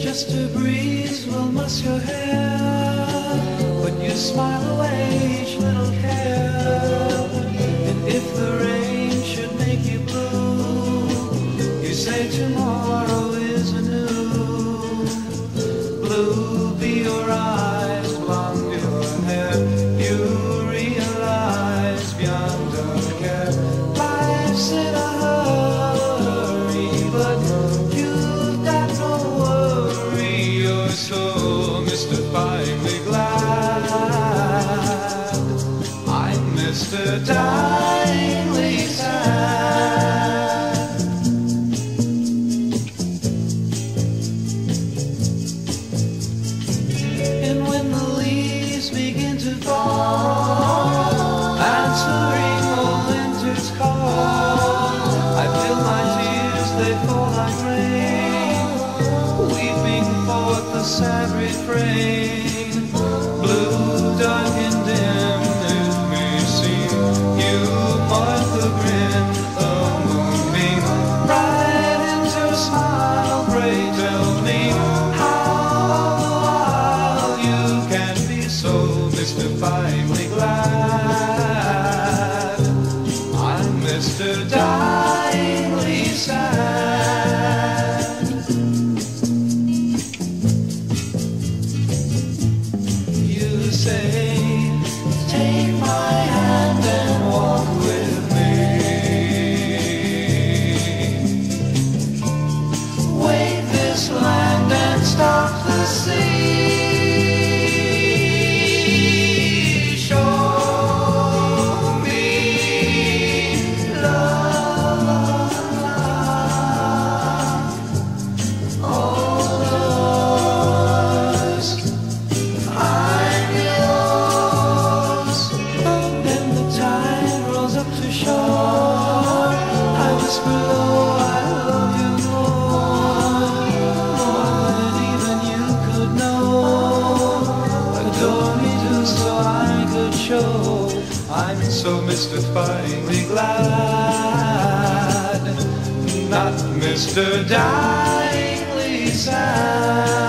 Just a breeze will muss your hair, but you smile away each little care. And if the rain should make you blue, you say tomorrow is anew. Blue be your eyes, they fall like rain, weeping forth the sad refrain. Blue, dark and dim, it may seem, you mark the grin, smile, tell me how you can be so mystifyingly glad. I'm so mystifyingly glad, not Mr. Dieingly sad.